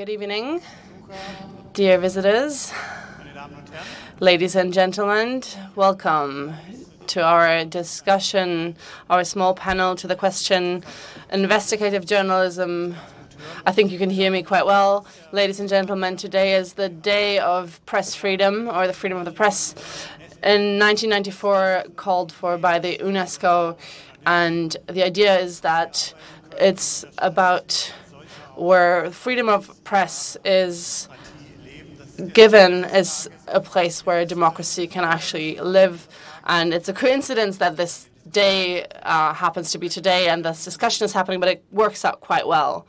Good evening, dear visitors, ladies and gentlemen. Welcome to our discussion, our small panel to the question investigative journalism. I think you can hear me quite well. Ladies and gentlemen, today is the day of press freedom or the freedom of the press. In 1994, called for by the UNESCO, and the idea is that it's about where freedom of press is given as a place where democracy can actually live. And it's a coincidence that this day uh, happens to be today and this discussion is happening, but it works out quite well.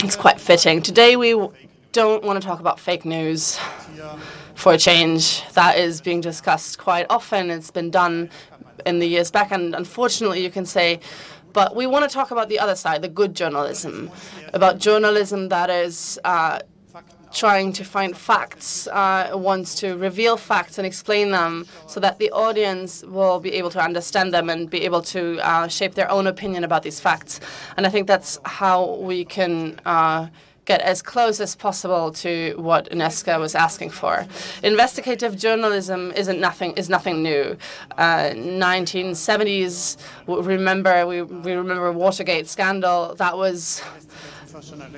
It's quite fitting. Today we don't want to talk about fake news for a change. That is being discussed quite often. It's been done in the years back, and unfortunately, you can say but we want to talk about the other side, the good journalism, about journalism that is uh, trying to find facts, uh, wants to reveal facts and explain them so that the audience will be able to understand them and be able to uh, shape their own opinion about these facts. And I think that's how we can uh, get as close as possible to what UNESCO was asking for. Investigative journalism isn't nothing is nothing new. Uh, 1970s, remember we, we remember Watergate scandal. That was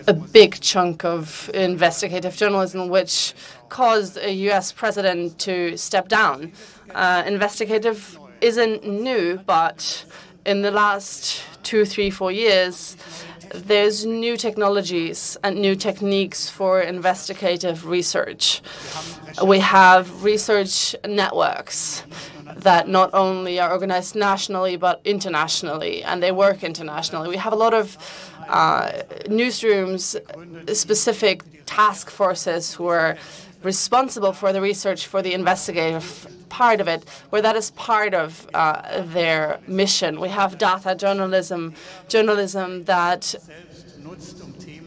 a big chunk of investigative journalism, which caused a U.S. president to step down. Uh, investigative isn't new, but in the last two, three, four years, there's new technologies and new techniques for investigative research. We have research networks that not only are organized nationally but internationally, and they work internationally. We have a lot of uh, newsrooms, specific task forces who are responsible for the research for the investigative part of it, where that is part of uh, their mission. We have data journalism, journalism that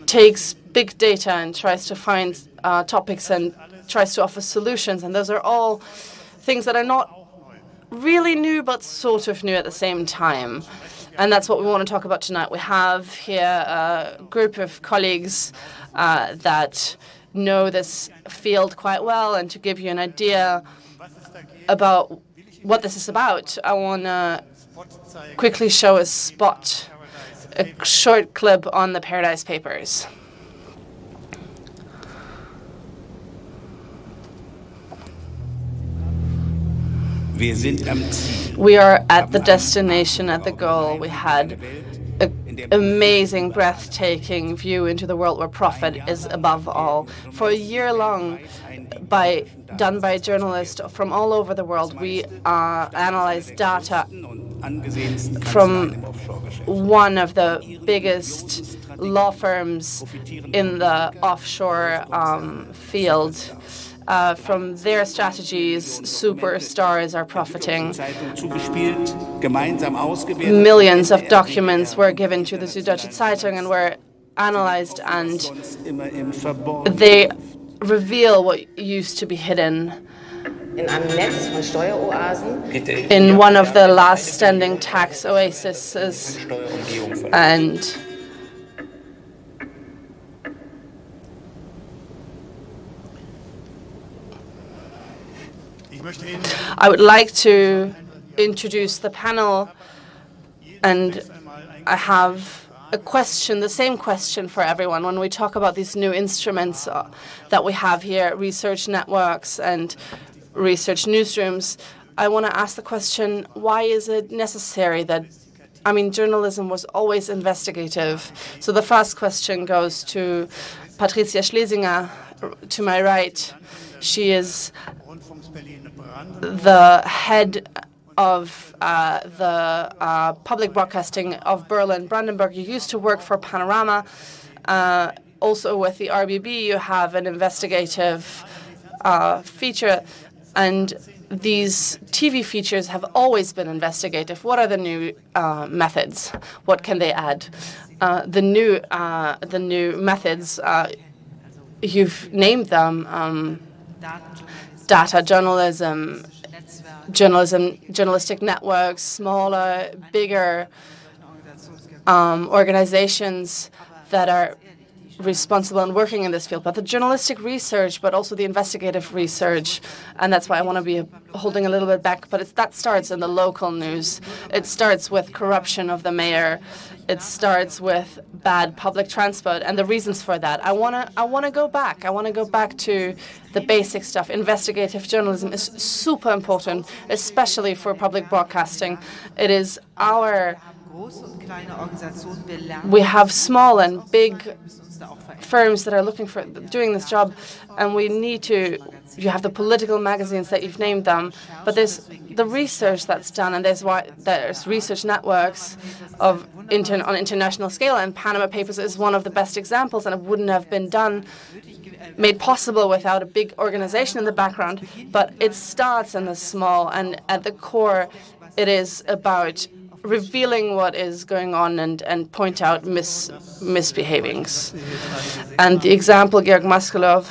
takes big data and tries to find uh, topics and tries to offer solutions. And those are all things that are not really new, but sort of new at the same time. And that's what we want to talk about tonight. We have here a group of colleagues uh, that know this field quite well. And to give you an idea about what this is about, I want to quickly show a spot, a short clip on the Paradise Papers. We are at the destination, at the goal. We had an amazing, breathtaking view into the world where profit is above all. For a year long, by done by journalists from all over the world. We uh, analyzed data from one of the biggest law firms in the offshore um, field. Uh, from their strategies, superstars are profiting. Millions of documents were given to the Süddeutsche Zeitung and were analyzed, and they reveal what used to be hidden. In one of the last standing tax oases. And I would like to introduce the panel, and I have a question, the same question for everyone when we talk about these new instruments uh, that we have here, research networks and research newsrooms. I want to ask the question, why is it necessary that I mean, journalism was always investigative. So the first question goes to Patricia Schlesinger, to my right. She is the head of uh, the uh, public broadcasting of Berlin Brandenburg. You used to work for Panorama. Uh, also with the RBB, you have an investigative uh, feature, and these TV features have always been investigative. What are the new uh, methods? What can they add? Uh, the new the new methods. you've named them. Um, data journalism, journalism, journalistic networks, smaller, bigger um, organizations that are responsible and working in this field, but the journalistic research, but also the investigative research. And that's why I want to be holding a little bit back. But that starts in the local news. It starts with corruption of the mayor. It starts with bad public transport and the reasons for that. I want to I want to go back. I want to go back to the basic stuff. Investigative journalism is super important, especially for public broadcasting. It is our we have small and big firms that are looking for doing this job, and we need to. You have the political magazines that you've named them, but there's the research that's done, and there's why there's research networks of inter, on international scale, and Panama Papers is one of the best examples, and it wouldn't have been done made possible without a big organization in the background. But it starts in the small, and at the core, it is about revealing what is going on and, and point out mis misbehavings. And the example, Georg Mascolo,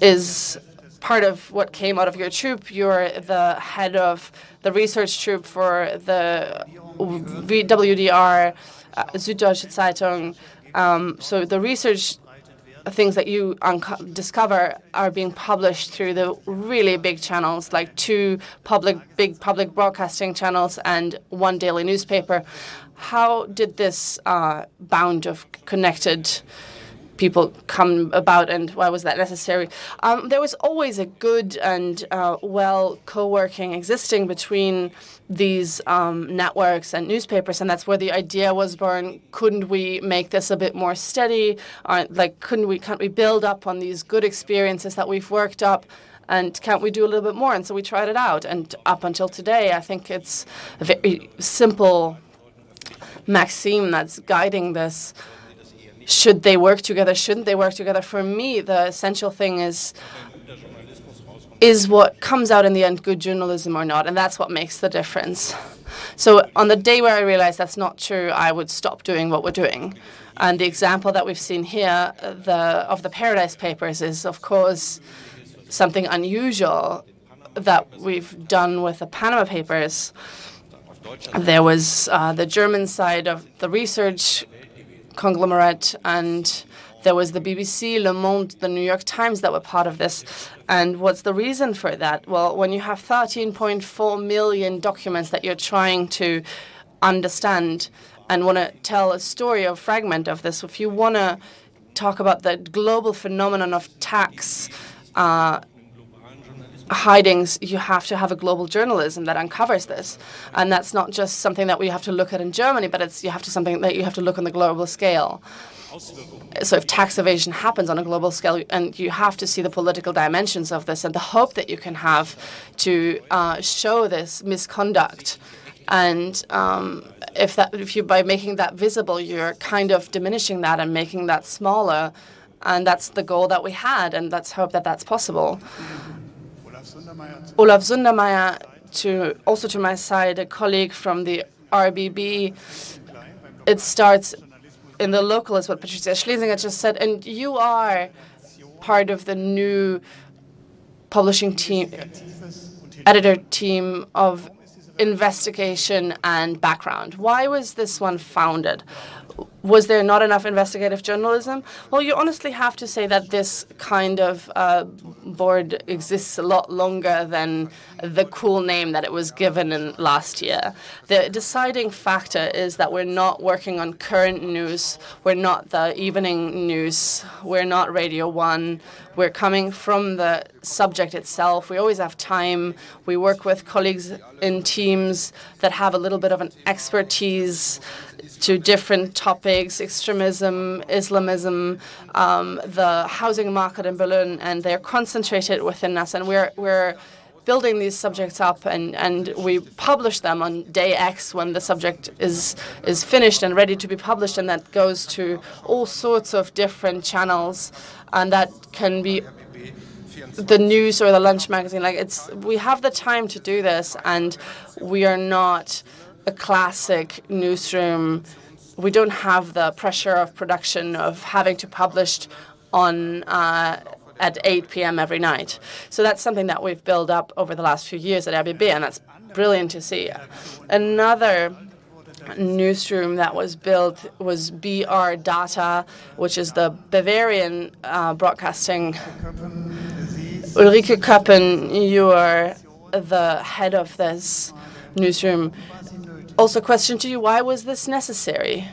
is part of what came out of your troop. You're the head of the research troop for the WDR, uh, Süddeutsche Zeitung. Um, so the research things that you discover are being published through the really big channels, like two public, big public broadcasting channels and one daily newspaper. How did this uh, bound of connected people come about and why was that necessary? Um, there was always a good and uh, well co-working existing between these um, networks and newspapers, and that's where the idea was born. Couldn't we make this a bit more steady? Or, like, couldn't we can't we build up on these good experiences that we've worked up? And can't we do a little bit more? And so we tried it out. And up until today, I think it's a very simple maxim that's guiding this should they work together? Shouldn't they work together? For me, the essential thing is is what comes out in the end good journalism or not, and that's what makes the difference. So on the day where I realized that's not true, I would stop doing what we're doing. And the example that we've seen here, the of the Paradise Papers, is of course something unusual that we've done with the Panama Papers. There was uh, the German side of the research conglomerate, and there was the BBC, Le Monde, the New York Times that were part of this. And what's the reason for that? Well, when you have 13.4 million documents that you're trying to understand and want to tell a story or fragment of this, if you want to talk about the global phenomenon of tax uh, hidings, you have to have a global journalism that uncovers this. And that's not just something that we have to look at in Germany, but it's you have to something that you have to look on the global scale. So if tax evasion happens on a global scale, and you have to see the political dimensions of this and the hope that you can have to uh, show this misconduct. And um, if that, if you by making that visible, you're kind of diminishing that and making that smaller. And that's the goal that we had, and let's hope that that's possible. Olaf Sundermeyer, to also to my side, a colleague from the RBB. It starts in the local, is what Patricia Schlesinger just said, and you are part of the new publishing team, editor team of investigation and background. Why was this one founded? Was there not enough investigative journalism? Well, you honestly have to say that this kind of uh, board exists a lot longer than the cool name that it was given in last year. The deciding factor is that we're not working on current news. We're not the evening news. We're not Radio 1. We're coming from the subject itself. We always have time. We work with colleagues in teams that have a little bit of an expertise to different topics, extremism, Islamism, um, the housing market in Berlin, and they're concentrated within us. And we're, we're building these subjects up and, and we publish them on day X when the subject is is finished and ready to be published and that goes to all sorts of different channels and that can be the news or the lunch magazine like it's we have the time to do this and we are not a classic newsroom. We don't have the pressure of production of having to publish on uh, at 8 p.m. every night. So that's something that we've built up over the last few years at RBB, and that's brilliant to see. Another newsroom that was built was BR Data, which is the Bavarian uh, broadcasting. Ulrike Köppen, you are the head of this newsroom. Also, question to you: Why was this necessary?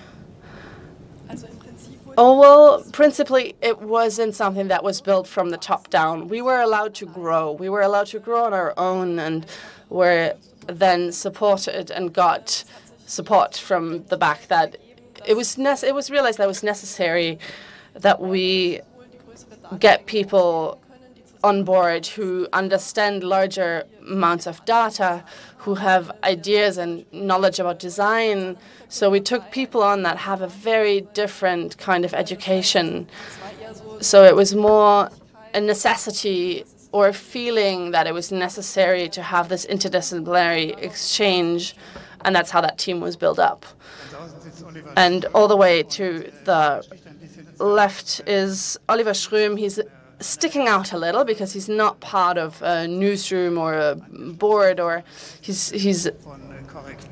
Oh, well, principally, it wasn't something that was built from the top down. We were allowed to grow. We were allowed to grow on our own and were then supported and got support from the back that it was it was realized that it was necessary that we get people on board who understand larger amounts of data, who have ideas and knowledge about design. So we took people on that have a very different kind of education. So it was more a necessity or a feeling that it was necessary to have this interdisciplinary exchange, and that's how that team was built up. And all the way to the left is Oliver Schröm. He's sticking out a little because he's not part of a newsroom or a board, or he's he's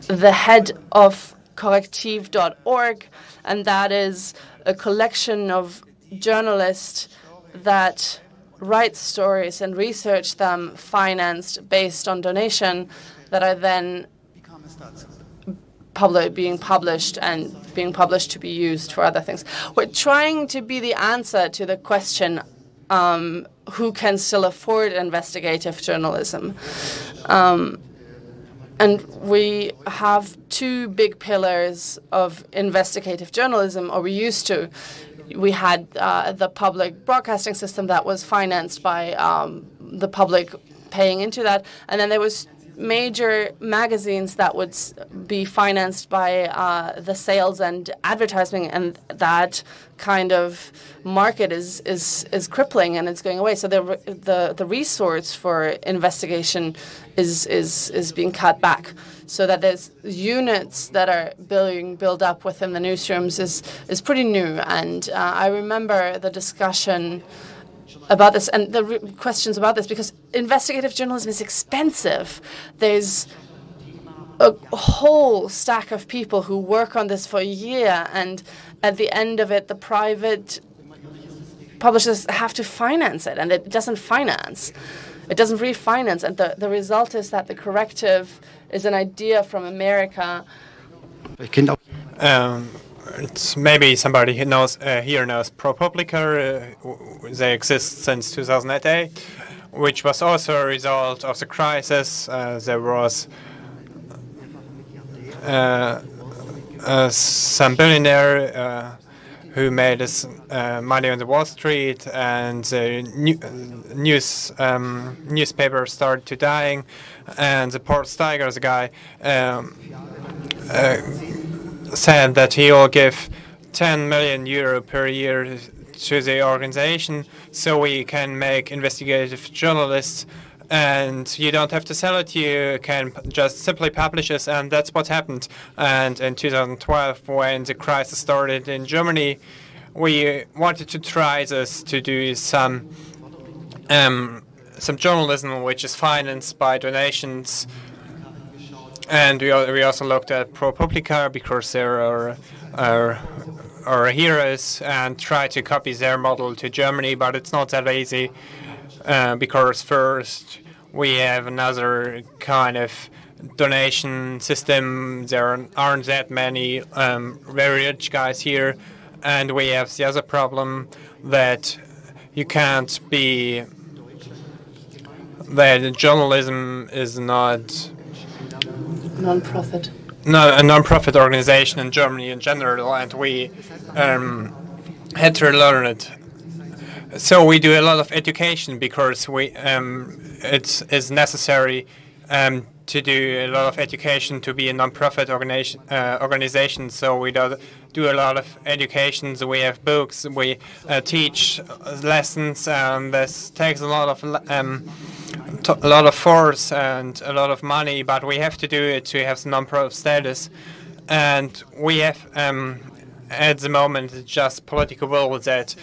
the head of correctiv.org and that is a collection of journalists that write stories and research them, financed based on donation, that are then public, being published and being published to be used for other things. We're trying to be the answer to the question um, who can still afford investigative journalism. Um, and we have two big pillars of investigative journalism, or we used to. We had uh, the public broadcasting system that was financed by um, the public paying into that, and then there was major magazines that would be financed by uh, the sales and advertising, and that kind of market is is is crippling and it's going away. So the the the resource for investigation is is is being cut back. So that there's units that are being built up within the newsrooms is is pretty new. And uh, I remember the discussion about this and the questions about this because investigative journalism is expensive. There's a whole stack of people who work on this for a year, and at the end of it, the private publishers have to finance it, and it doesn't finance. It doesn't refinance, and the, the result is that the Correctiv is an idea from America. Um, maybe somebody who knows uh, here knows ProPublica. Uh, they exist since 2008, which was also a result of the crisis. Uh, there was uh, uh, some billionaire uh, who made his money on the Wall Street, and the news um, newspaper started to dying, and the Paul Steiger, the guy. Um, said that he will give 10 million euro per year to the organization so we can make investigative journalists. And you don't have to sell it you can just simply publish it. And that's what happened. And in 2012 when the crisis started in germany we wanted to try this to do some um, some journalism which is financed by donations and we, we also looked at ProPublica because they're our, our, our heroes and tried to copy their model to Germany, but it's not that easy uh, because first we have another kind of donation system. There aren't that many um, very rich guys here, and we have the other problem that you can't be that journalism is not non-profit? No, a non-profit organization in Germany in general, and we um, had to learn it. So we do a lot of education because we um, it's is necessary um, to do a lot of education to be a non-profit organization. Uh, organization. So we do, do a lot of education. So we have books. We uh, teach lessons, and this takes a lot of um, a lot of force and a lot of money, but we have to do it to have non-profit status. And we have, um, at the moment, just political will that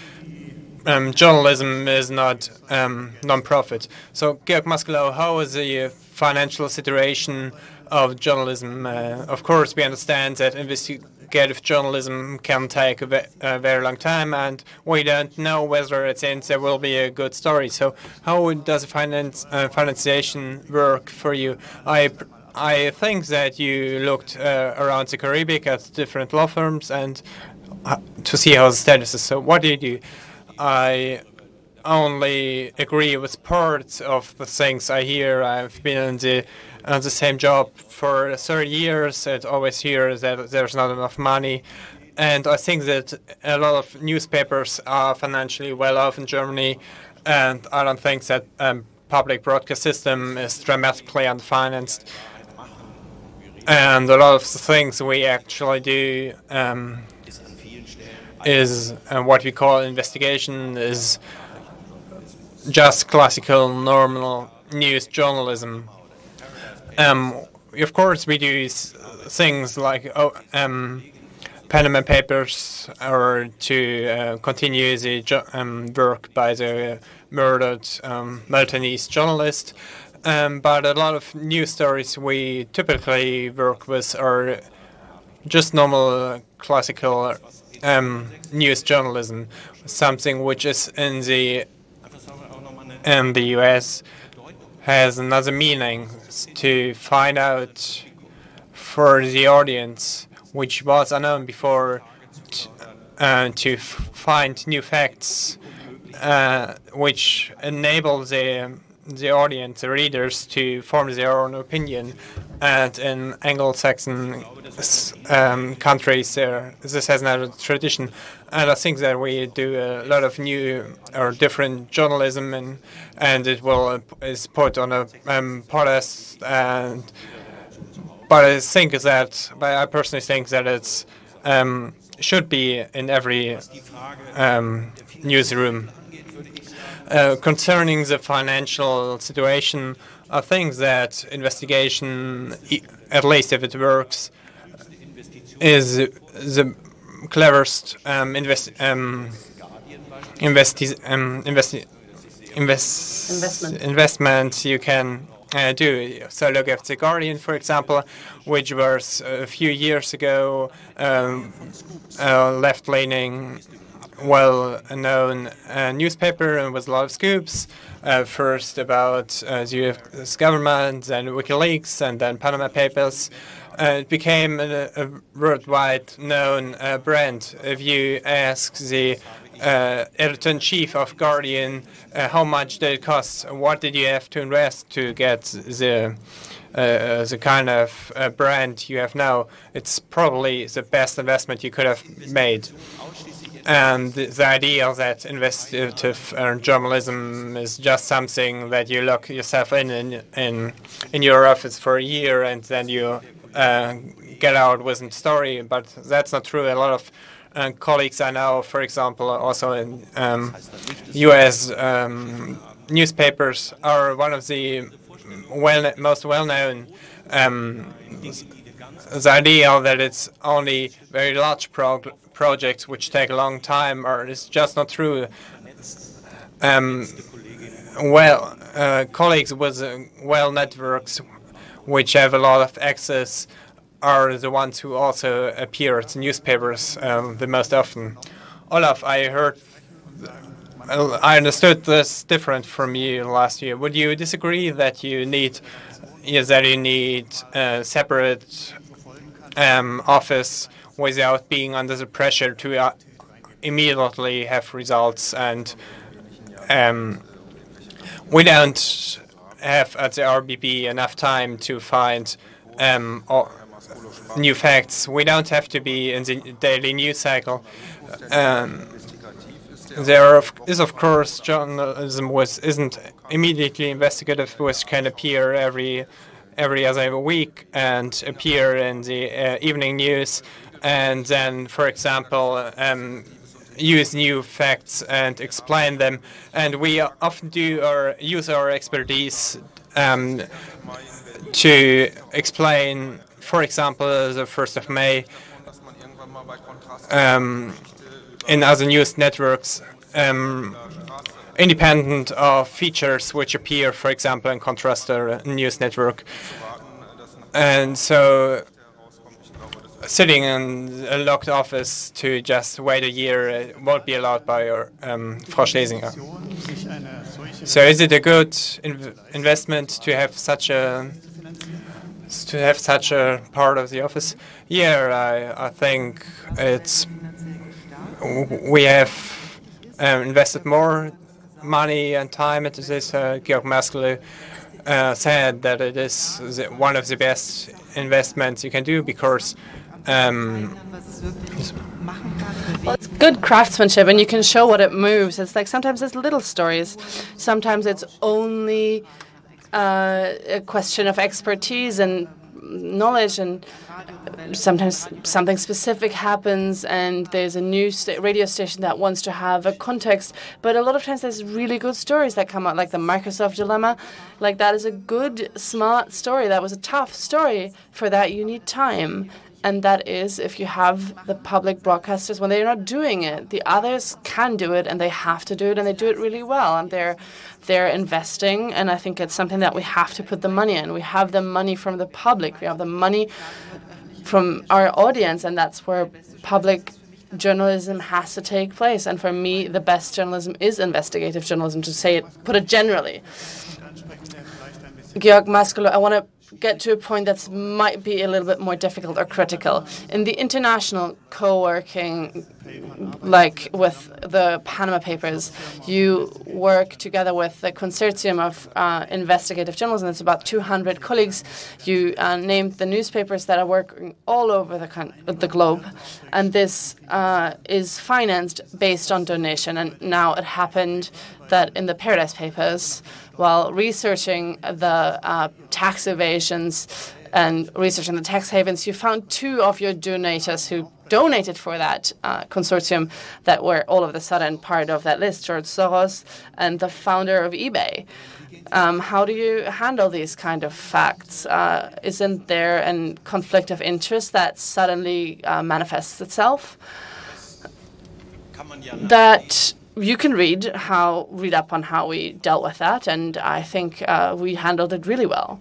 um, journalism is not um, non-profit. So, Georg Mascolo, how is the financial situation of journalism. Uh, of course, we understand that investigative journalism can take a, ve a, very long time, and we don't know whether at the end there will be a good story. So, how does finance uh, financiation work for you? I I think that you looked uh, around the Caribbean at different law firms and uh, to see how the status is. So, what do you do? I only agree with parts of the things I hear. I've been in the on the same job for 30 years and always hear that there's not enough money. And I think that a lot of newspapers are financially well off in Germany, and I don't think that um, public broadcast system is dramatically unfinanced. And a lot of the things we actually do um, is uh, what we call investigation is just classical, normal news journalism. Um, of course, we do things like oh, um, Panama Papers or to uh, continue the um, work by the murdered um, Maltese journalist. Um, but a lot of news stories we typically work with are just normal uh, classical um, news journalism, something which is in the in the US has another meaning to find out for the audience, which was unknown before, uh, to find new facts, uh, which enable the the audience, the readers, to form their own opinion. And in Anglo-Saxon um, countries, there this has not a tradition. And I think that we do a lot of new or different journalism, and and it will uh, is put on a um, podcast. And but I think that, but I personally think that it's um, should be in every um, newsroom uh, concerning the financial situation, I think that investigation, at least if it works, is the cleverest um, invest, um, investi um, investi invest investment. investment you can uh, do. So look at The Guardian, for example, which was a few years ago um, left-leaning well-known uh, newspaper and with a lot of scoops. Uh, first about uh, the U.S. government, and WikiLeaks, and then Panama Papers. Uh, it became a, a worldwide known uh, brand. If you ask the uh, editor-in-chief of Guardian how much did it cost, what did you have to invest to get the uh, the kind of uh, brand you have now, it's probably the best investment you could have made. And the, idea that investigative uh, journalism is just something that you lock yourself in, in in in your office for a year and then you uh, get out with a story, but that's not true. A lot of uh, colleagues I know, for example, also in um, U.S. Um, newspapers, are one of the well most well-known um, the idea that it's only very large prog projects which take a long time or it's just not true. Um, well, uh, colleagues with uh, well networks which have a lot of access are the ones who also appear in newspapers um, the most often. Olaf, I heard, I understood this different from you last year. Would you disagree that you need, yes, that you need a separate um, office without being under the pressure to uh, immediately have results. And um, we don't have at the RBB enough time to find um, new facts. We don't have to be in the daily news cycle. Um, there is, of course, journalism which isn't immediately investigative, which can appear every every other week and appear in the uh, evening news and then, for example, um, use new facts and explain them. And we often do or use our expertise um, to explain, for example, the 1st of May um, in other news networks, um, independent of features which appear, for example, in Contrastor News Network. And so sitting in a locked office to just wait a year uh, won't be allowed by your, um, Frau Schlesinger. So is it a good inv investment to have such a to have such a part of the office? Yeah, I, I think it's we have um, invested more money and time into this. Uh, Georg Mascolo uh, said that it is one of the best investments you can do because um, well, it's good craftsmanship, and you can show what it moves. It's like sometimes it's little stories, sometimes it's only uh, a question of expertise and knowledge and sometimes something specific happens and there's a new sta radio station that wants to have a context. But a lot of times there's really good stories that come out like the microsoft dilemma. Like that is a good smart story. That was a tough story for that you need time and that is if you have the public broadcasters when they're not doing it the others can do it and they have to do it and they do it really well and they're they're investing and i think it's something that we have to put the money in we have the money from the public we have the money from our audience, and that's where public journalism has to take place. And for me, the best journalism is investigative journalism, to say it, put it generally. Georg Mascolo, I want to get to a point that might be a little bit more difficult or critical. In the international co-working, like with the Panama Papers, you work together with the consortium of uh, investigative journalism. It's about 200 colleagues. You uh, named the newspapers that are working all over the, the globe, and this uh, is financed based on donation. And now it happened that in the Paradise Papers, while researching the uh, tax evasions and researching the tax havens, you found two of your donors who donated for that uh, consortium that were all of a sudden part of that list, George Soros and the founder of eBay. Um, how do you handle these kind of facts? Uh, isn't there a conflict of interest that suddenly uh, manifests itself? That you can read how read up on how we dealt with that, and I think uh, we handled it really well.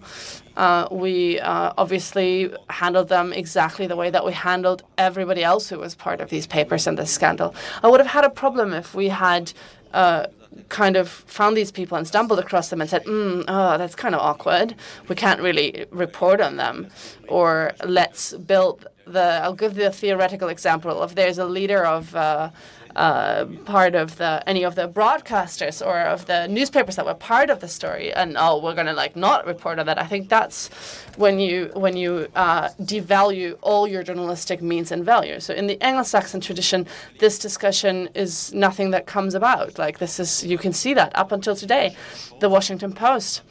Uh, we uh, obviously handled them exactly the way that we handled everybody else who was part of these papers and this scandal. I would have had a problem if we had uh, kind of found these people and stumbled across them and said, mm, oh, that's kind of awkward. We can't really report on them. Or let's build the, I'll give the theoretical example. of there's a leader of uh, uh, part of the any of the broadcasters or of the newspapers that were part of the story, and oh, we're going to like not report on that. I think that's when you when you uh, devalue all your journalistic means and value. So in the Anglo-Saxon tradition, this discussion is nothing that comes about. Like this is you can see that up until today, the Washington Post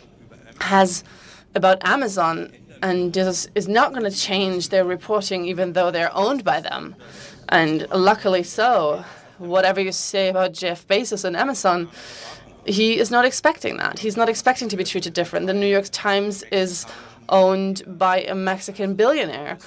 has about Amazon and this is not going to change their reporting even though they're owned by them. And luckily so whatever you say about Jeff Bezos and Amazon, he is not expecting that. He's not expecting to be treated different. The New York Times is owned by a Mexican billionaire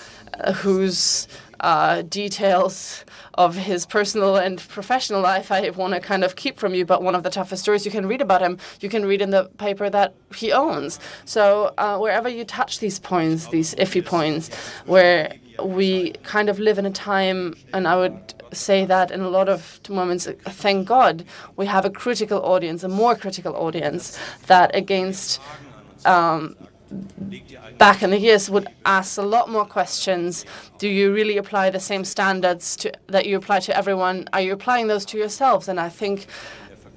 uh, whose uh, details of his personal and professional life I want to kind of keep from you, but one of the toughest stories you can read about him, you can read in the paper that he owns. So uh, wherever you touch these points, these iffy points, where we kind of live in a time, and I would say that in a lot of moments, thank God, we have a critical audience, a more critical audience, that against um, back in the years would ask a lot more questions. Do you really apply the same standards to, that you apply to everyone? Are you applying those to yourselves? And I think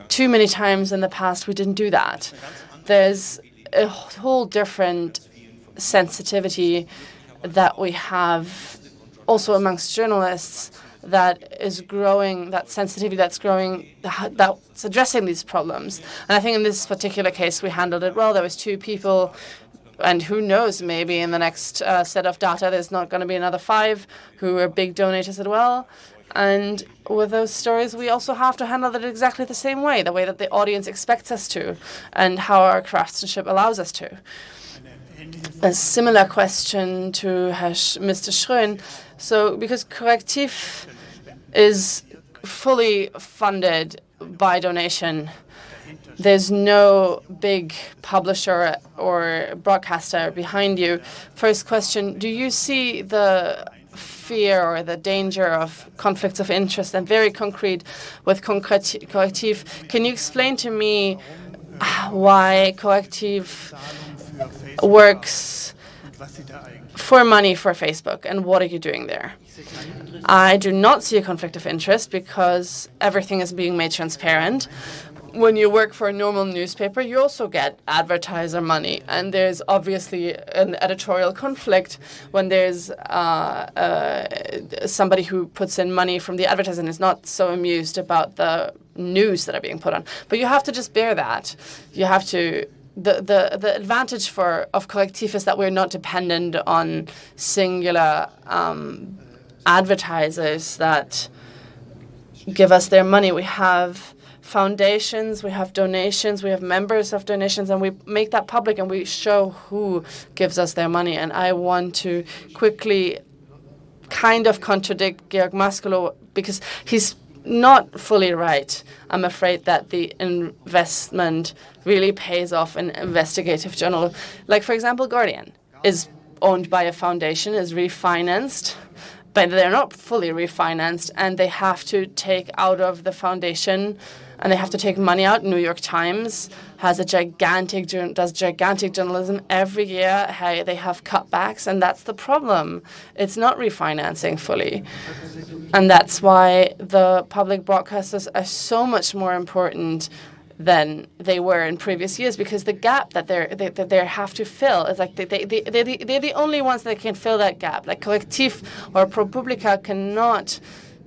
too many times in the past we didn't do that. There's a whole different sensitivity that we have also amongst journalists that is growing, that sensitivity that's growing, that's addressing these problems. And I think in this particular case, we handled it well. There was two people, and who knows, maybe in the next uh, set of data, there's not going to be another five who are big donors as well. And with those stories, we also have to handle it exactly the same way, the way that the audience expects us to, and how our craftsmanship allows us to. A similar question to Mr. Schröm. So, because Correctiv is fully funded by donation, there's no big publisher or broadcaster behind you. First question, do you see the fear or the danger of conflicts of interest and very concrete with Correctiv. Can you explain to me why Correctiv works for money for Facebook and what are you doing there? I do not see a conflict of interest because everything is being made transparent when you work for a normal newspaper, you also get advertiser money, and there's obviously an editorial conflict when there's uh, uh, somebody who puts in money from the advertiser and is not so amused about the news that are being put on. But you have to just bear that. You have to. The, the, the advantage for of Correctiv is that we're not dependent on singular um, advertisers that give us their money. We have foundations, we have donations, we have members of donations, and we make that public and we show who gives us their money. And I want to quickly kind of contradict Georg Mascolo because he's not fully right. I'm afraid that the investment really pays off in investigative journalism. Like, for example, Guardian is owned by a foundation, is refinanced but they're not fully refinanced and they have to take out of the foundation and they have to take money out. New York Times has a gigantic does gigantic journalism every year. Hey, they have cutbacks, and that's the problem. It's not refinancing fully, and that's why the public broadcasters are so much more important than they were in previous years because the gap that they're, they that they have to fill is like they, they, they, they're, the, they're the only ones that can fill that gap. Like Correctiv or ProPublica cannot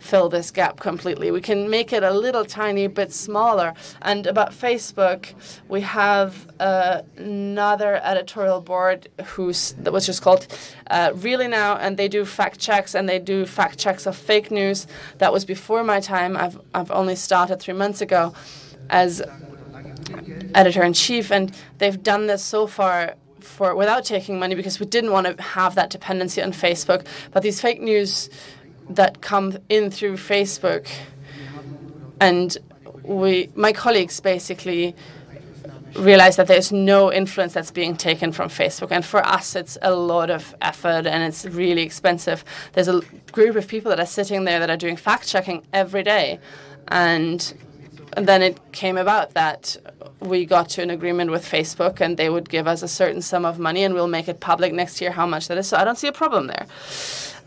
fill this gap completely. We can make it a little tiny bit smaller. And about Facebook, we have uh, another editorial board who's that was just called uh, Really Now, and they do fact checks and they do fact checks of fake news. That was before my time. I've I've only started three months ago as editor in chief, and they've done this so far for without taking money because we didn't want to have that dependency on Facebook. But these fake news that come in through Facebook. And we, my colleagues basically realize that there's no influence that's being taken from Facebook. And for us, it's a lot of effort and it's really expensive. There's a group of people that are sitting there that are doing fact checking every day. And, and then it came about that we got to an agreement with Facebook and they would give us a certain sum of money and we'll make it public next year how much that is. So I don't see a problem there.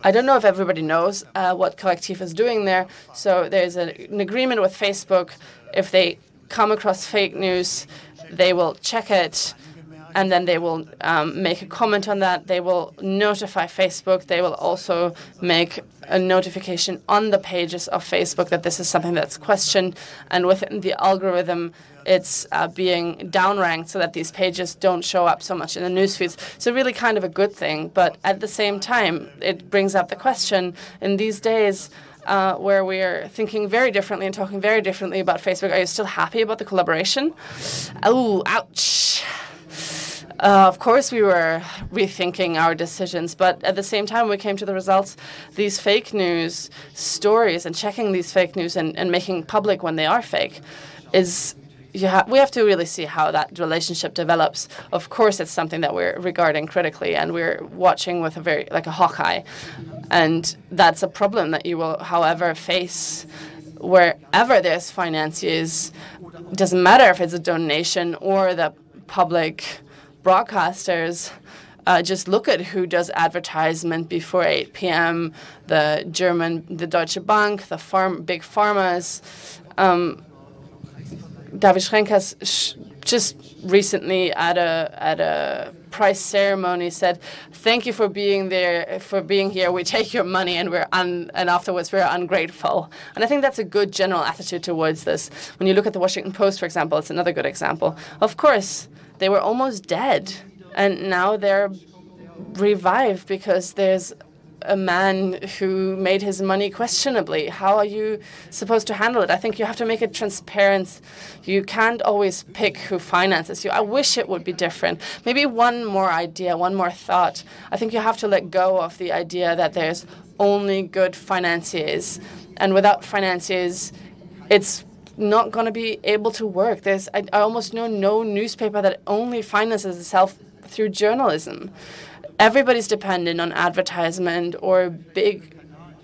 I don't know if everybody knows uh, what Correctiv is doing there. So there's a, an agreement with Facebook. If they come across fake news, they will check it and then they will um, make a comment on that. They will notify Facebook. They will also make a notification on the pages of Facebook that this is something that's questioned. And within the algorithm, it's uh, being downranked so that these pages don't show up so much in the news feeds. So really kind of a good thing. But at the same time, it brings up the question in these days, uh, where we are thinking very differently and talking very differently about Facebook. Are you still happy about the collaboration? Oh, ouch. Uh, of course, we were rethinking our decisions, but at the same time, we came to the results these fake news stories and checking these fake news and, and making public when they are fake is ha we have to really see how that relationship develops. Of course, it's something that we're regarding critically, and we're watching with a very like a hawk eye, and that's a problem that you will, however, face wherever there's finances. Doesn't matter if it's a donation or the public broadcasters. Uh, just look at who does advertisement before 8 p.m. The German, the Deutsche Bank, the farm, big pharmas. Um, David Schraven just recently at a at a prize ceremony said, "Thank you for being there, for being here. We take your money, and we're un- and afterwards we're ungrateful." And I think that's a good general attitude towards this. When you look at the Washington Post, for example, it's another good example. Of course, they were almost dead, and now they're revived because there's a man who made his money questionably. How are you supposed to handle it? I think you have to make it transparent. You can't always pick who finances you. I wish it would be different. Maybe one more idea, one more thought. I think you have to let go of the idea that there's only good financiers. And without financiers, it's not going to be able to work. There's I, I almost know no newspaper that only finances itself through journalism. Everybody's dependent on advertisement or big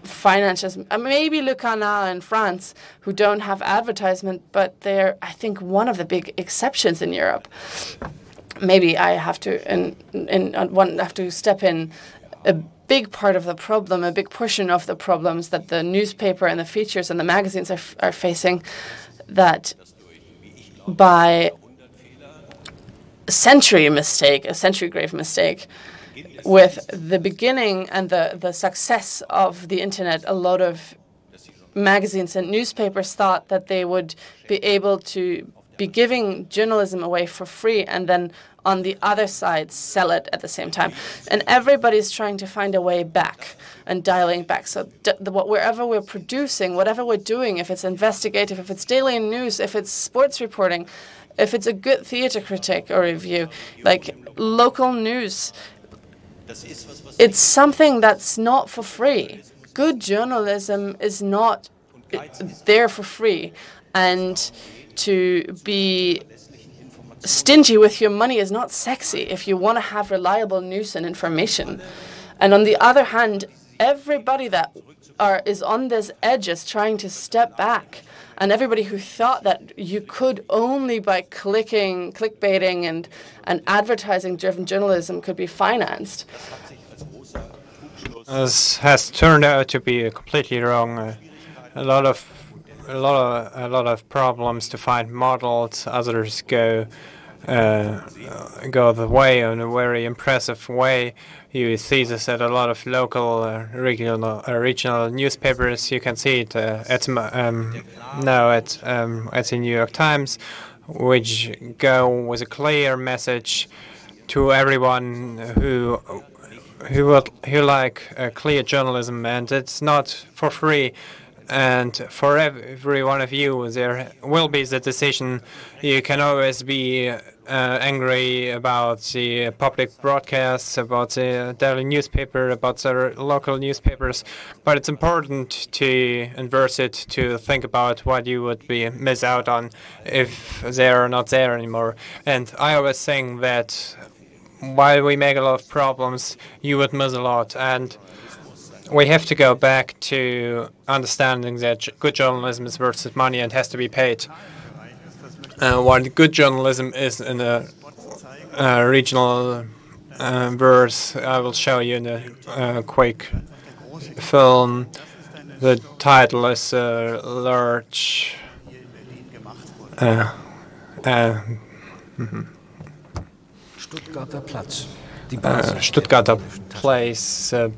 financiers. Uh, maybe Le Canard in France, who don't have advertisement, but they're, I think, one of the big exceptions in Europe. Maybe I have to, and, and uh, one have to step in. A big part of the problem, a big portion of the problems that the newspaper and the features and the magazines are, are facing, that by century mistake, a century grave mistake, with the beginning and the, the success of the internet, a lot of magazines and newspapers thought that they would be able to be giving journalism away for free and then on the other side sell it at the same time. And everybody's trying to find a way back and dialing back. So wherever we're producing, whatever we're doing, if it's investigative, if it's daily news, if it's sports reporting, if it's a good theater critic or review, like local news, it's something that's not for free. Good journalism is not uh, there for free. And to be stingy with your money is not sexy if you want to have reliable news and information. And on the other hand, everybody that are is on this edge is trying to step back. And everybody who thought that you could only by clicking, clickbaiting, and, and advertising driven journalism could be financed. This has turned out to be completely wrong. Uh, a lot of a lot of a lot of problems to find models. Others go uh, go the way in a very impressive way. You see this at a lot of local, uh, regional, uh, regional newspapers. You can see it uh, at um, now at um, at the New York Times, which go with a clear message to everyone who who would who like uh, clear journalism, and it's not for free. And for every one of you, there will be the decision. You can always be uh, angry about the public broadcasts, about the daily newspaper, about the local newspapers, but it's important to inverse it to think about what you would be miss out on if they're not there anymore. And I always think that while we make a lot of problems, you would miss a lot. And we have to go back to understanding that good journalism is worth its money and has to be paid. Uh, what good journalism is in a, regional uh, verse, I will show you in a uh, quick film. The title is uh, Large. Uh, uh. Stuttgarter Stuttgarter place, uh,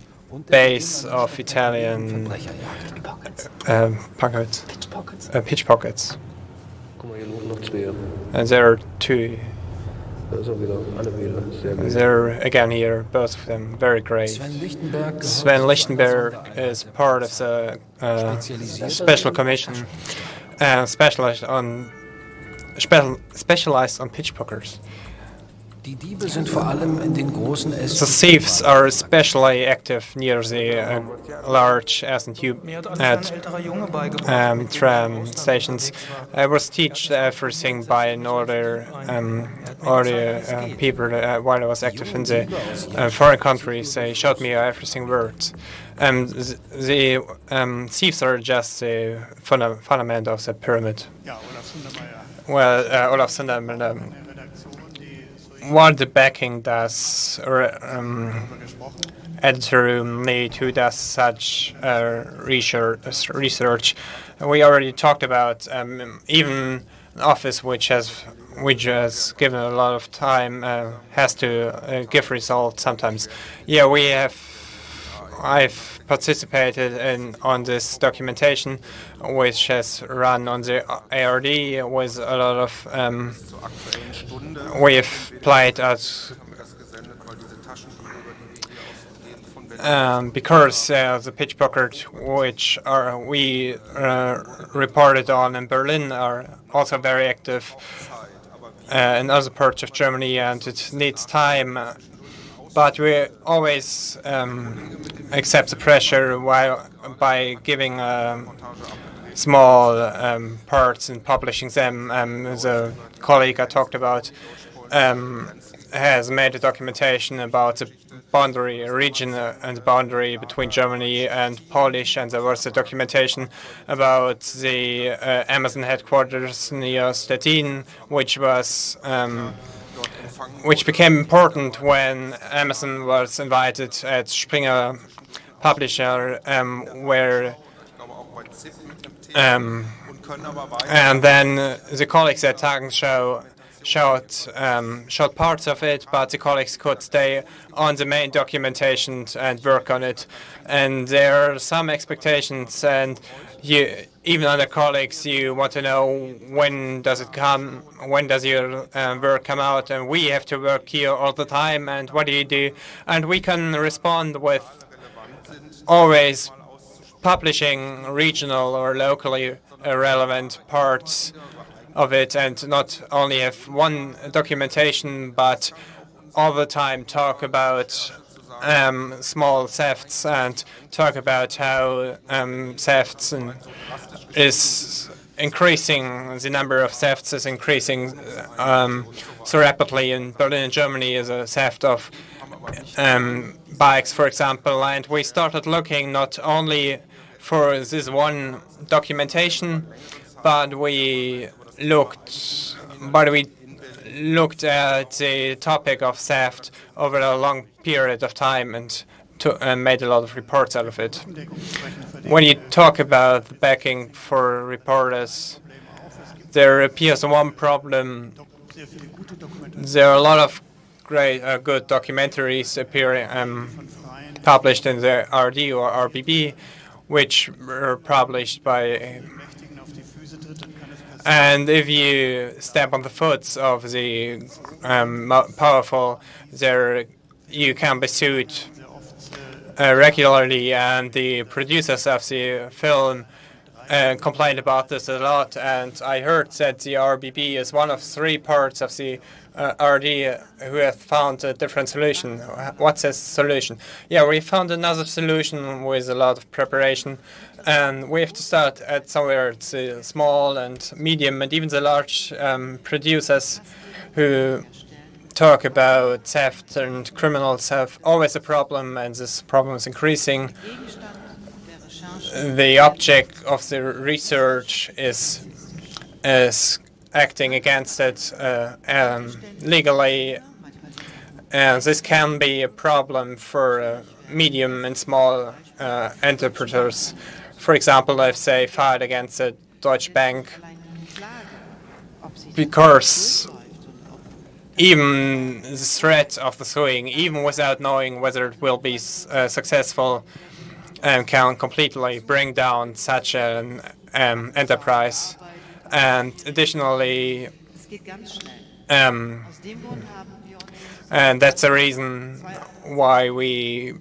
base of Italian uh, pockets, pitch pockets. Uh, pitch pockets. And there are two. They're again here, both of them very great. Sven Lichtenberg is part of the uh, special commission, uh, specialized on special, specialized on pitch pokers. The thieves are especially active near the uh, large S&U at um, tram stations. I was taught everything by another um, other uh, people uh, while I was active in the uh, foreign countries. They showed me everything worked. Um, the, the um, thieves are just the funda fundament of the pyramid. Well, uh, Olaf Sundermeyer what the backing does, or um, editor need who does such uh, research, research. We already talked about um, even office which has which has given a lot of time uh, has to uh, give results sometimes. Yeah, we have. I've participated in on this documentation, which has run on the ARD with a lot of um, we've played as um, because uh, the pitch poker which are we uh, reported on in Berlin are also very active uh, in other parts of Germany, and it needs time. But we always um, accept the pressure while by giving um, small um, parts and publishing them. Um, the colleague I talked about um, has made a documentation about the boundary region uh, and the boundary between Germany and Polish, and there was a documentation about the uh, Amazon headquarters near Stettin, which was um, which became important when Amazon was invited at Springer Publisher, um, where um, and then the colleagues at Tagesschau showed um, showed parts of it, but the colleagues could stay on the main documentation and work on it. And there are some expectations, and you even other colleagues, you want to know when does it come, when does your uh, work come out, and we have to work here all the time, and what do you do? And we can respond with always publishing regional or locally relevant parts of it and not only have one documentation but all the time talk about um, small thefts and talk about how um, thefts is increasing, the number of thefts is increasing um, so rapidly in Berlin, Germany, is a theft of um, bikes, for example, and we started looking not only for this one documentation, but we looked, but we looked at the topic of theft over a long period of time and to, uh, made a lot of reports out of it. When you talk about the backing for reporters, there appears one problem. There are a lot of great, uh, good documentaries appearing, um, published in the ARD or RBB, which were published by and if you step on the foot of the um, powerful, there you can be sued uh, regularly, and the producers of the film uh, complained about this a lot. And I heard that the RBB is one of three parts of the uh, ARD who have found a different solution. What's the solution? Yeah, we found another solution with a lot of preparation, and we have to start at somewhere the small and medium and even the large um, producers who talk about theft and criminals have always a problem, and this problem is increasing. The object of the research is is acting against it uh, um, legally. And this can be a problem for uh, medium and small uh, enterprisers. For example, if they filed against a Deutsche Bank, because even the threat of the suing, even without knowing whether it will be uh, successful, um, can completely bring down such an um, enterprise. And additionally, um, and that's the reason why we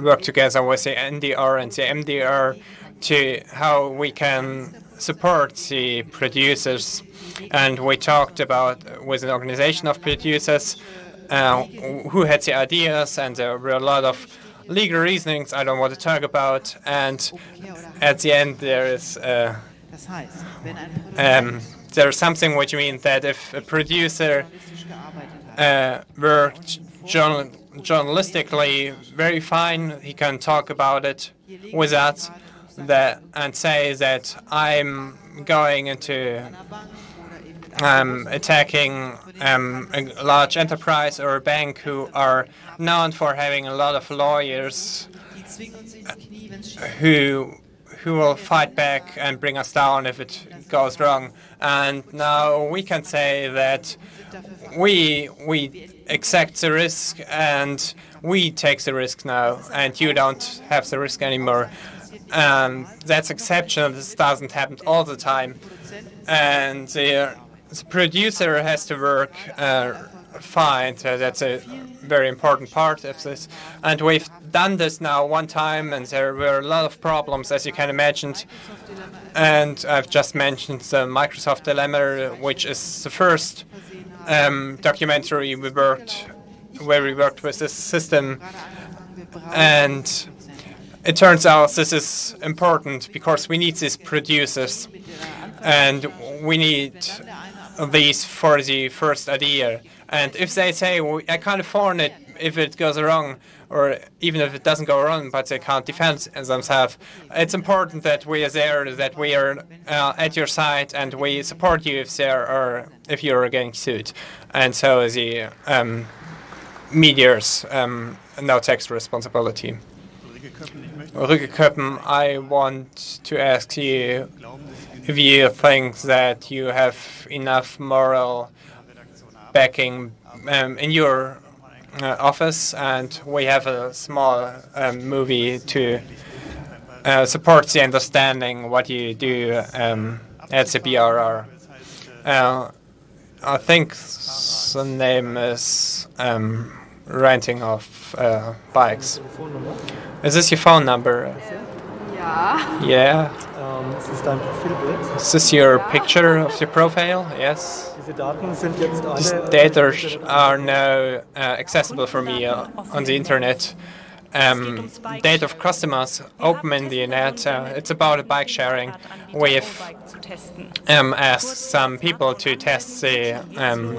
work together with the NDR and the MDR to how we can support the producers. And we talked about with an organization of producers uh, who had the ideas, and there were a lot of legal reasonings I don't want to talk about. And at the end, there is uh, um, there is something which means that if a producer uh, worked journal journalistically very fine, he can talk about it with us that and say that I'm going into um, attacking um, a large enterprise or a bank who are known for having a lot of lawyers who who will fight back and bring us down if it goes wrong. And now we can say that we we accept the risk and we take the risk now, and you don't have the risk anymore. And that's exceptional. This doesn't happen all the time. And the, the producer has to work uh, that's a very important part of this. And we've done this now one time, and there were a lot of problems, as you can imagine. And I've just mentioned the Microsoft dilemma, which is the first um, documentary we worked where we worked with this system. And it turns out this is important because we need these producers and we need these for the first idea. And if they say, well, I can't afford it if it goes wrong, or even if it doesn't go wrong, but they can't defend themselves, it's important that we are there, that we are uh, at your side, and we support you if there are if you are getting sued. And so the um, media's um, no tax responsibility. Ulrike I want to ask you if you think that you have enough moral backing um, in your uh, office, and we have a small um, movie to uh, support the understanding what you do um, at the BR. Uh, I think the name is um, renting of uh, bikes. Is this your phone number? Ja. Yeah. Das ist dein Profilbild. Is this your picture of your profile? Yes. Diese Daten sind jetzt These data are now uh, accessible for me uh, on the internet. Um, data of customers open in the net. Uh, it's about a bike sharing. We've um, asked some people to test the um,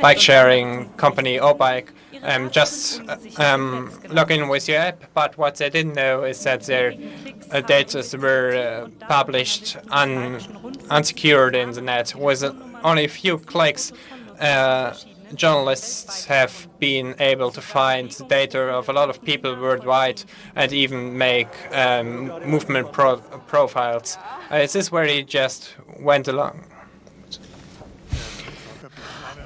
bike sharing company O-Bike. Um, just um, log in with your app, but what they didn't know is that their uh, data were uh, published un unsecured in the net. With only a few clicks, uh, journalists have been able to find data of a lot of people worldwide and even make um, movement pro profiles. Uh, is this where he just went along?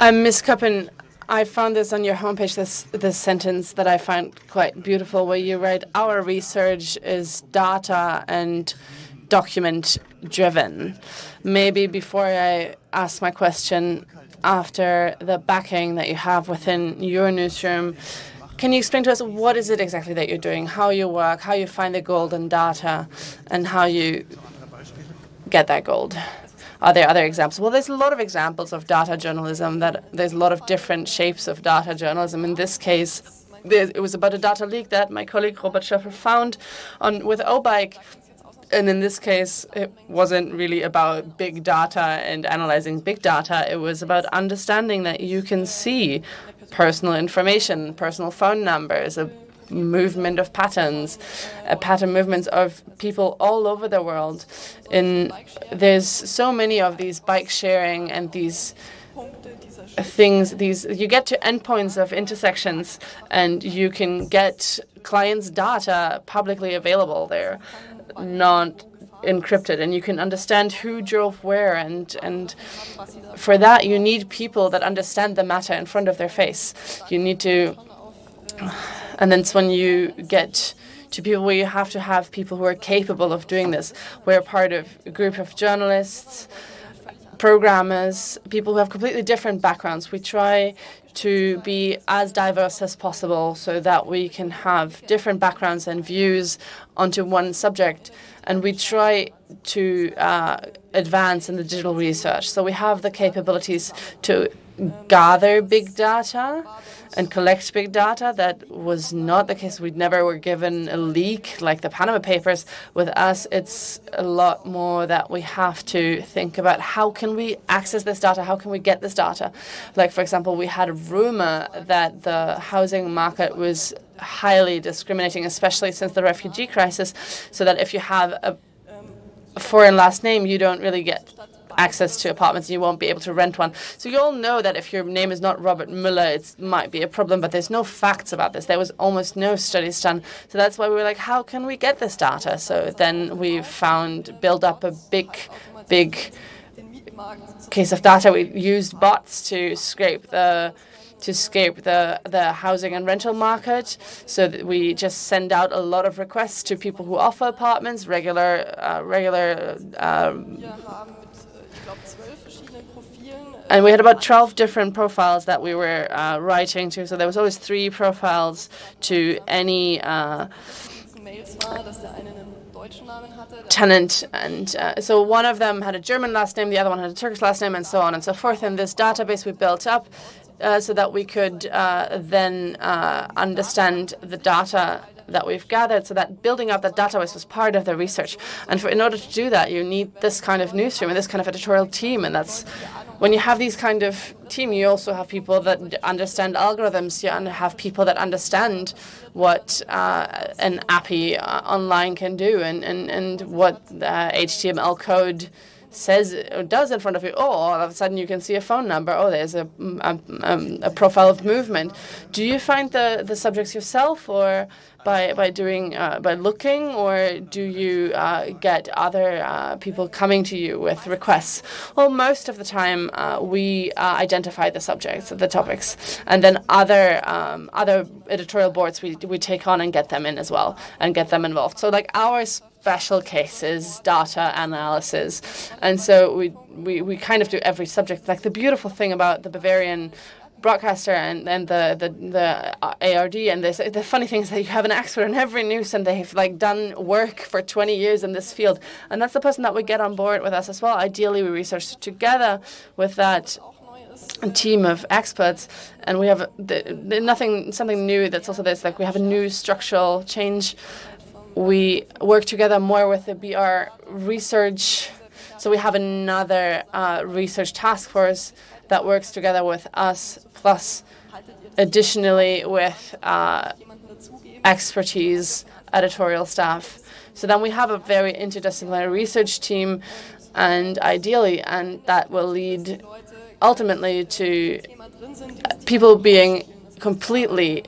Um, Ms. Köppen, I found this on your homepage, this, this sentence that I find quite beautiful, where you write, Our research is data and document driven. Maybe before I ask my question, after the backing that you have within your newsroom, can you explain to us what is it exactly that you're doing, how you work, how you find the golden data, and how you get that gold? Are there other examples? Well, there's a lot of examples of data journalism. That there's a lot of different shapes of data journalism. In this case, there, it was about a data leak that my colleague Robert Schöffel found on with O-Bike. And in this case, it wasn't really about big data and analyzing big data. It was about understanding that you can see personal information, personal phone numbers, movement of patterns, uh, pattern movements of people all over the world. In there's so many of these bike sharing and these things. These you get to endpoints of intersections, and you can get clients' data publicly available there, not encrypted and you can understand who drove where and and for that you need people that understand the matter in front of their face you need to and then when you get to people where you have to have people who are capable of doing this. We're part of a group of journalists, programmers, people who have completely different backgrounds. We try to be as diverse as possible so that we can have different backgrounds and views onto one subject. And we try to uh, advance in the digital research. So we have the capabilities to gather big data and collect big data. That was not the case. We never were given a leak like the Panama Papers. With us, it's a lot more that we have to think about how can we access this data? How can we get this data? Like, for example, we had a rumor that the housing market was highly discriminating, especially since the refugee crisis, so that if you have a foreign last name, you don't really get access to apartments you won't be able to rent one. So you all know that if your name is not Robert Mueller, it might be a problem, but there's no facts about this. There was almost no studies done. So that's why we were like, how can we get this data? So then we found, build up a big, big case of data. We used bots to scrape the to scrape the, the housing and rental market. So we just send out a lot of requests to people who offer apartments, regular, uh, regular um, and we had about 12 different profiles that we were uh, writing to. So there was always three profiles to any uh, tenant. And uh, so one of them had a German last name, the other one had a Turkish last name, and so on and so forth. And this database we built up uh, so that we could uh, then uh, understand the data that we've gathered. So that building up that database was part of the research. And for, in order to do that, you need this kind of newsroom and this kind of editorial team. And that's when you have these kind of team, you also have people that understand algorithms. You have people that understand what uh, an API online can do and, and, and what uh, HTML code says or does in front of you. Oh, all of a sudden you can see a phone number. Oh, there's a, a, a profile of movement. Do you find the, the subjects yourself or by, by doing uh, by looking or do you uh, get other uh, people coming to you with requests? Well, most of the time uh, we uh, identify the subjects, the topics, and then other um, other editorial boards we, we take on and get them in as well and get them involved. So like ours special cases, data analysis. And so we, we, we kind of do every subject. Like the beautiful thing about the Bavarian broadcaster and, and the, the, the ARD and this, the funny thing is that you have an expert in every news and they've like done work for 20 years in this field. And that's the person that we get on board with us as well. Ideally, we research together with that team of experts, and we have the, the, nothing something new. That's also this like we have a new structural change we work together more with the BR research. So we have another uh, research task force that works together with us, plus additionally with uh, expertise, editorial staff. So then we have a very interdisciplinary research team, and ideally, and that will lead ultimately to people being completely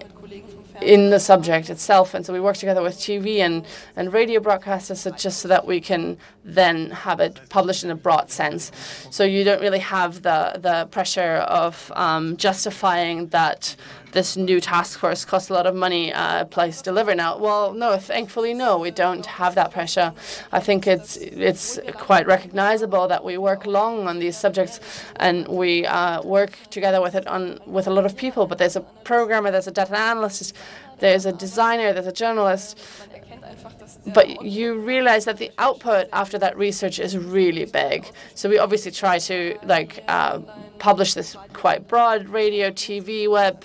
in the subject itself. And so we work together with TV and, and radio broadcasters just so that we can then have it published in a broad sense. So you don't really have the, the pressure of um, justifying that this new task force costs a lot of money, uh, place deliver now. Well, no, thankfully, no, we don't have that pressure. I think it's it's quite recognizable that we work long on these subjects and we uh, work together with it on with a lot of people. But there's a programmer, there's a data analyst, there's a designer, there's a journalist, but you realize that the output after that research is really big. So we obviously try to like uh, publish this quite broad, radio, TV, web.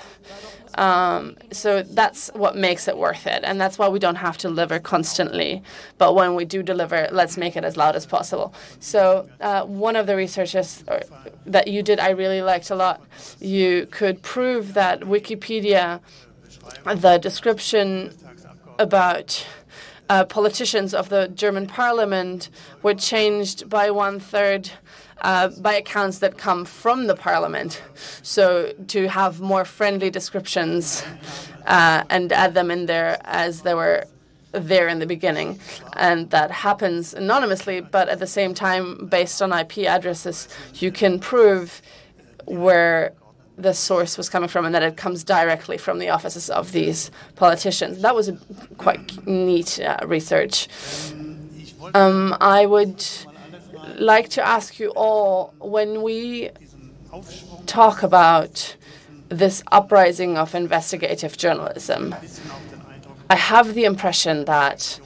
Um, so that's what makes it worth it, and that's why we don't have to deliver constantly. But when we do deliver, let's make it as loud as possible. So uh, one of the researches that you did, I really liked a lot. You could prove that Wikipedia, the description about uh, politicians of the German parliament were changed by one third uh, by accounts that come from the parliament. So to have more friendly descriptions uh, and add them in there as they were there in the beginning. And that happens anonymously, but at the same time, based on IP addresses, you can prove where the source was coming from and that it comes directly from the offices of these politicians. That was quite neat uh, research. Um, I would like to ask you all when we talk about this uprising of investigative journalism, I have the impression that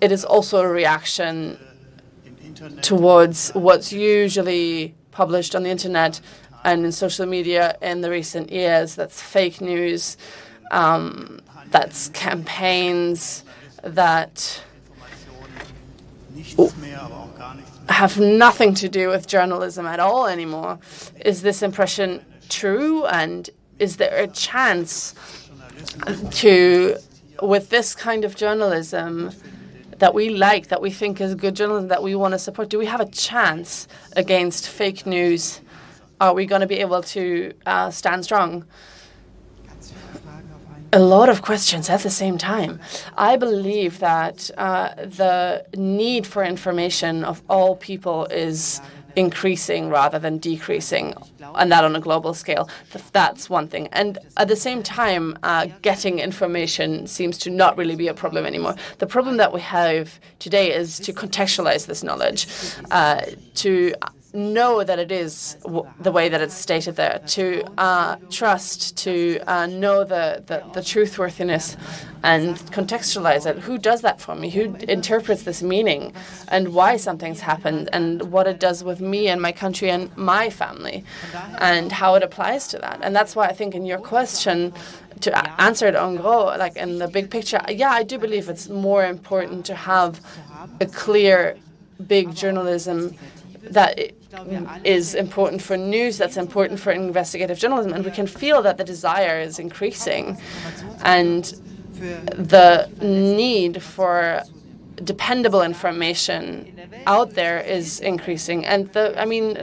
it is also a reaction towards what's usually published on the internet and in social media in the recent years. That's fake news, um, that's campaigns that have nothing to do with journalism at all anymore. Is this impression true? And is there a chance to, with this kind of journalism that we like, that we think is good journalism, that we want to support, do we have a chance against fake news? Are we going to be able to uh, stand strong? a lot of questions at the same time. I believe that uh, the need for information of all people is increasing rather than decreasing, and that on a global scale. That's one thing. And at the same time, uh, getting information seems to not really be a problem anymore. The problem that we have today is to contextualize this knowledge, uh, to know that it is the way that it's stated there, to uh, trust, to uh, know the, the, the truthworthiness and contextualize it. Who does that for me? Who interprets this meaning and why something's happened and what it does with me and my country and my family and how it applies to that. And that's why I think in your question, to answer it en gros, like in the big picture, yeah, I do believe it's more important to have a clear, big journalism that is important for news, that's important for investigative journalism, and we can feel that the desire is increasing, and the need for dependable information out there is increasing, and the I mean,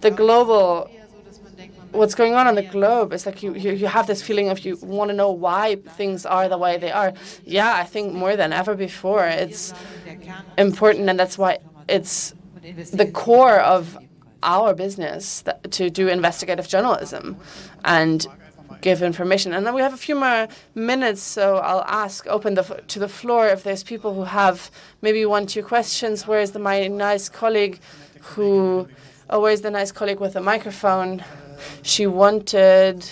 the global what's going on on the globe is like you, you, you have this feeling of you want to know why things are the way they are. Yeah, I think more than ever before, it's important, and that's why it's the core of our business that, to do investigative journalism and give information. And then we have a few more minutes, so I'll ask, open the, to the floor if there's people who have maybe one, two questions. Where is the, my nice colleague who, oh, where's the nice colleague with the microphone? She wanted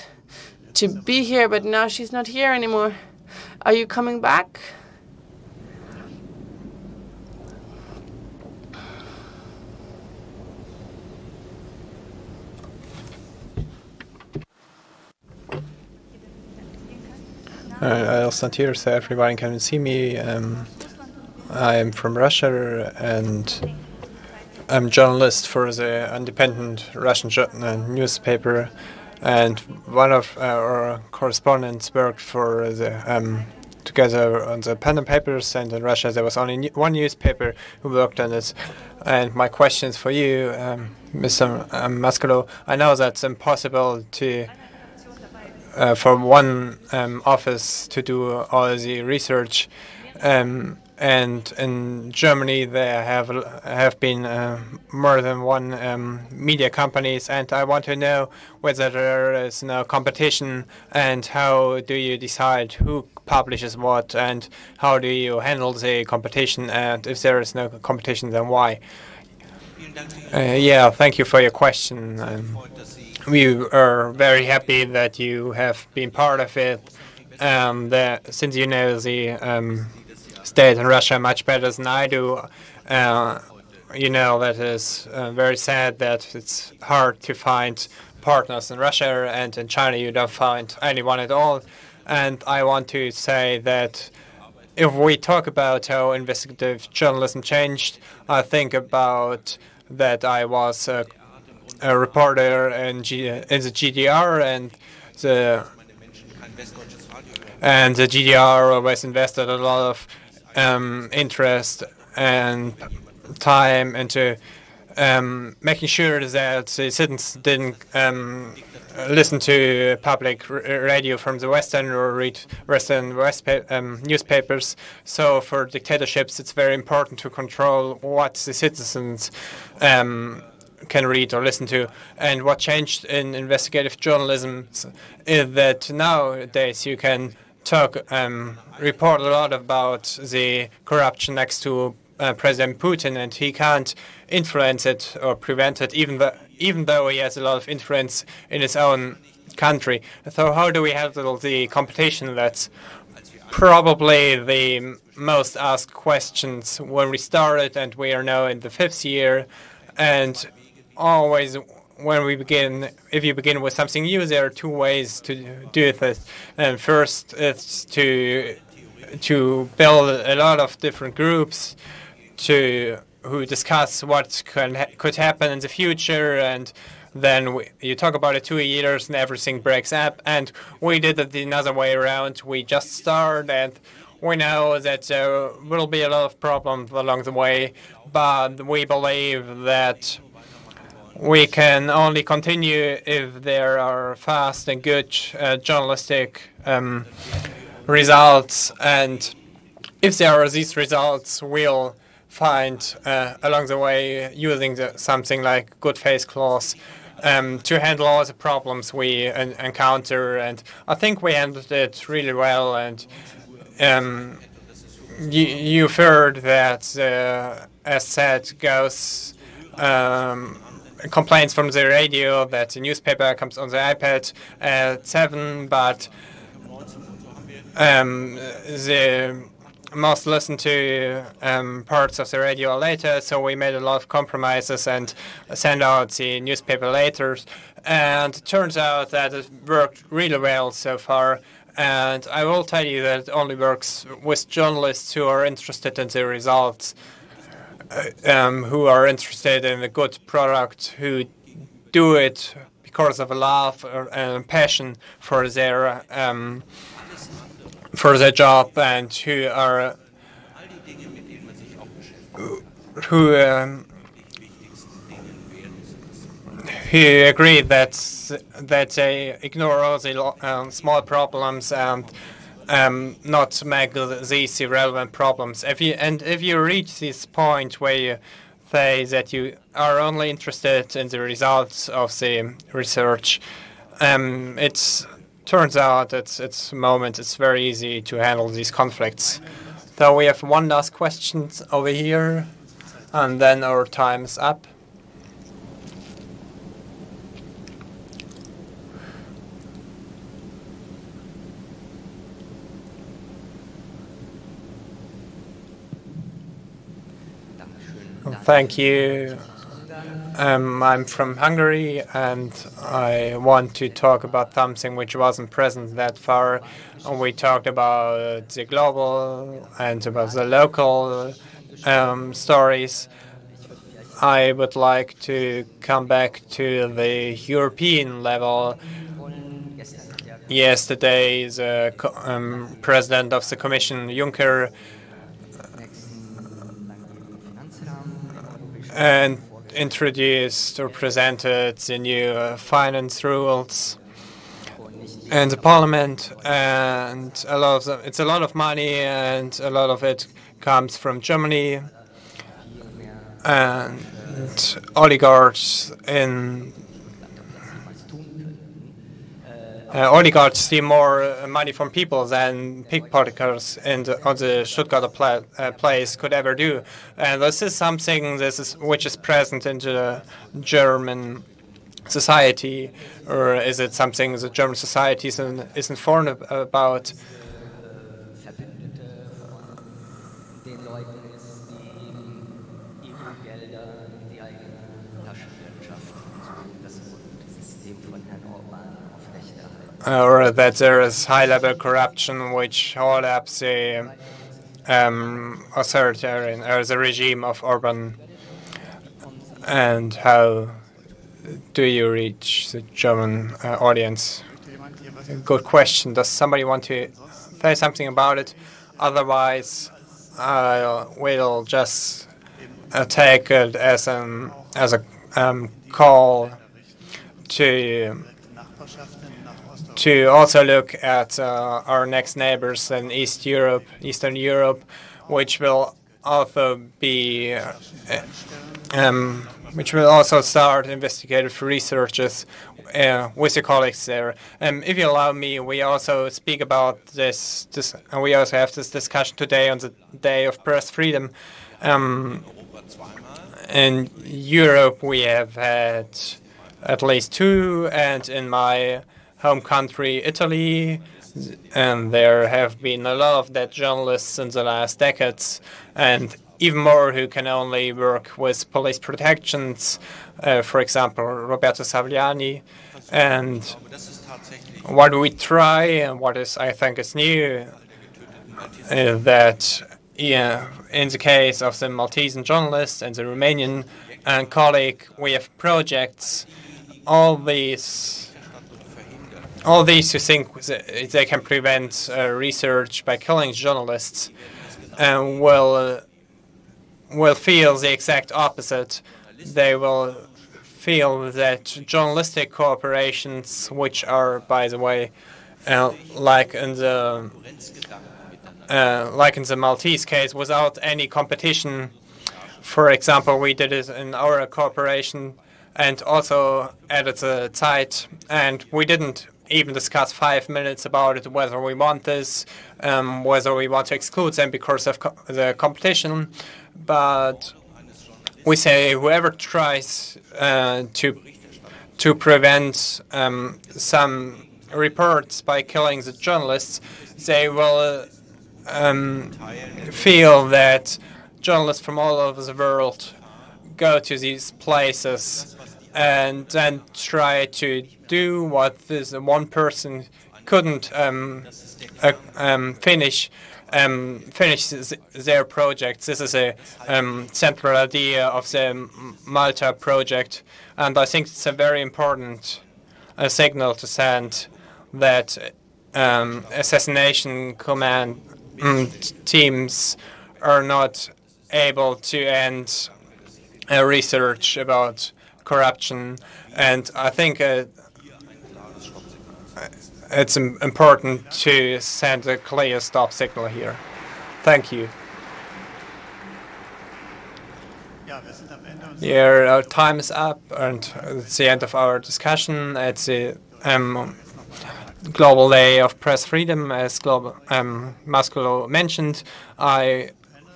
to be here, but now she's not here anymore. Are you coming back? I'll stand here so everybody can see me. Um, I'm from Russia and I'm journalist for the independent Russian uh, newspaper. And one of our correspondents worked for the um, together on the Panama Papers. And in Russia, there was only one newspaper who worked on it. And my questions for you, um, Mr. Mascolo, I know that's impossible to uh, for one um, office to do all the research. Um, and in Germany, there have have been uh, more than one um, media companies, and I want to know whether there is no competition, and how do you decide who publishes what, and how do you handle the competition, and if there is no competition, then why? Uh, yeah, thank you for your question. Um, we are very happy that you have been part of it. Um, that since you know the um, state in Russia much better than I do, uh, you know that is uh, very sad that it's hard to find partners in Russia and in China you don't find anyone at all. And I want to say that if we talk about how investigative journalism changed, I think about that I was a reporter in, G in the GDR, and the and the GDR always invested a lot of um, interest and time into um, making sure that the citizens didn't um, listen to public radio from the Western or read Western West um, newspapers. So for dictatorships, it's very important to control what the citizens um, can read or listen to. And what changed in investigative journalism is that nowadays you can talk, um, report a lot about the corruption next to uh, President Putin, and he can't influence it or prevent it, even though, even though he has a lot of influence in his own country. So how do we handle the competition that's probably the most asked questions when we started, and we are now in the fifth year, and always when we begin, if you begin with something new, there are two ways to do this. Uh, and first, it's to to build a lot of different groups to who discuss what can ha could happen in the future, and then we, you talk about it two years and everything breaks up. And we did it the another way around. We just start and we know that there will be a lot of problems along the way, but we believe that we can only continue if there are fast and good uh, journalistic um, results. And if there are these results, we'll find uh, along the way using the, something like good faith clause um, to handle all the problems we encounter. And I think we handled it really well. And um, you, have heard that, uh, as said, goes um, complaints from the radio that the newspaper comes on the iPad at 7, but um, the most listened to um, parts of the radio later, so we made a lot of compromises and sent out the newspaper later. And it turns out that it worked really well so far. And I will tell you that it only works with journalists who are interested in the results, uh, um, who are interested in a good product, who do it because of a love and passion for their um, for their job, and who are who um, who agree that that they ignore all the um, small problems and um, not make these irrelevant problems. If you and if you reach this point where you say that you are only interested in the results of the research, um, it turns out that at the moment it's very easy to handle these conflicts. So we have one last question over here, and then our time is up. Thank you. Um, I'm from Hungary and I want to talk about something which wasn't present that far. We talked about the global and about the local um, stories. I would like to come back to the European level. Yesterday, the um, president of the Commission, Juncker, and introduced or presented the new uh, finance rules and the parliament and a lot of it's a lot of money and a lot of it comes from Germany and oligarchs in uh, oligarchs steal more uh, money from people than pickpocketers in the, on the Stuttgart pla uh, place could ever do. And this is something this is which is present in the German society, or is it something the German society is, isn't informed about? Or that there is high-level corruption which holds up the um, authoritarian or the regime of Orban, and how do you reach the German uh, audience? Good question. Does somebody want to say something about it? Otherwise, I will just uh, take it as an as a um, call to to also look at uh, our next neighbors in East Europe, Eastern Europe, which will also be, uh, um, which will also start investigative researches uh, with the colleagues there. Um, if you allow me, we also speak about this, this, and we also have this discussion today on the Day of Press Freedom. Um, in Europe, we have had at least two, and in my home country, Italy, and there have been a lot of dead journalists in the last decades, and even more who can only work with police protections, uh, for example, Roberto Saviano. And what we try, and what is I think is new, is that yeah, in the case of the Maltese journalist and the Romanian and colleague, we have projects. All these all these who think they can prevent uh, research by killing journalists uh, will uh, will feel the exact opposite. They will feel that journalistic corporations, which are, by the way, uh, like in the uh, like in the Maltese case, without any competition. For example, we did it in our corporation and also at the site, and we didn't even discuss five minutes about it, whether we want this, um, whether we want to exclude them because of co the competition. But we say whoever tries uh, to to prevent um, some reports by killing the journalists, they will um, feel that journalists from all over the world go to these places and then try to do what this one person couldn't um, uh, um, finish um, finish their projects. This is a um, central idea of the Malta project, and I think it's a very important uh, signal to send that um, assassination command um, teams are not able to end uh, research about corruption, and I think uh, it's important to send a clear stop signal here. Thank you. Yeah, our time is up, and it's the end of our discussion. It's the um, Global Day of Press Freedom, as Global, um, Mascolo mentioned. I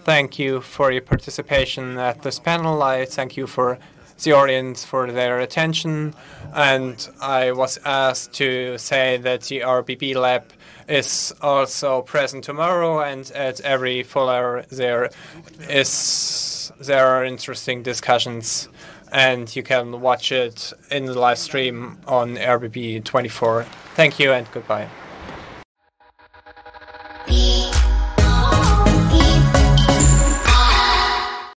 thank you for your participation at this panel. I thank you for the audience for their attention. And I was asked to say that the RPP lab is also present tomorrow, and at every full hour there is there are interesting discussions, and you can watch it in the live stream on RBB 24. Thank you and goodbye.